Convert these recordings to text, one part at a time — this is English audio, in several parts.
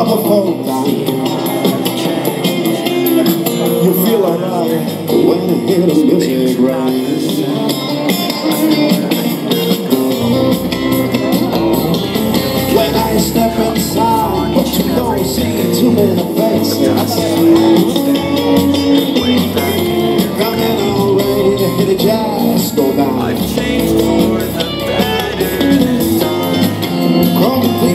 Couple folk You feel alright when you hear the music right. When I step inside, but you don't see too many faces. Coming on ready to hit the jazz, go down.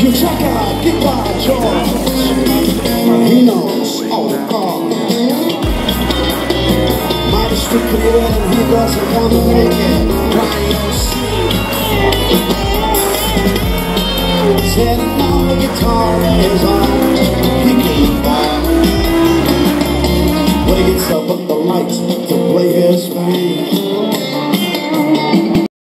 You check out Guitar George. He knows oh, all the chords. Mighty strictly and he doesn't want to make it. Brian Sitting on the guitar is on. He can buy. When he gets up at the lights to play his band.